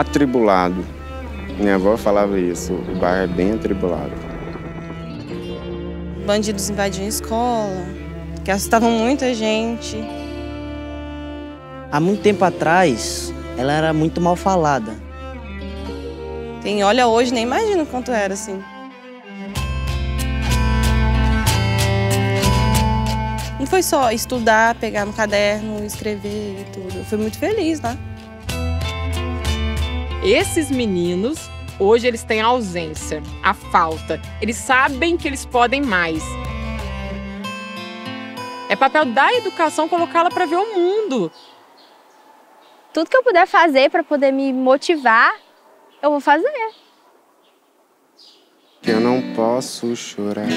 atribulado. Minha avó falava isso, o bairro é bem atribulado. Bandidos invadiam a escola, que assustavam muita gente. Há muito tempo atrás, ela era muito mal falada. Quem olha hoje nem imagina quanto era assim. Não foi só estudar, pegar no caderno, escrever e tudo. Eu fui muito feliz lá. Esses meninos, hoje eles têm a ausência, a falta. Eles sabem que eles podem mais. É papel da educação colocá-la para ver o mundo. Tudo que eu puder fazer para poder me motivar, eu vou fazer. Eu não posso chorar.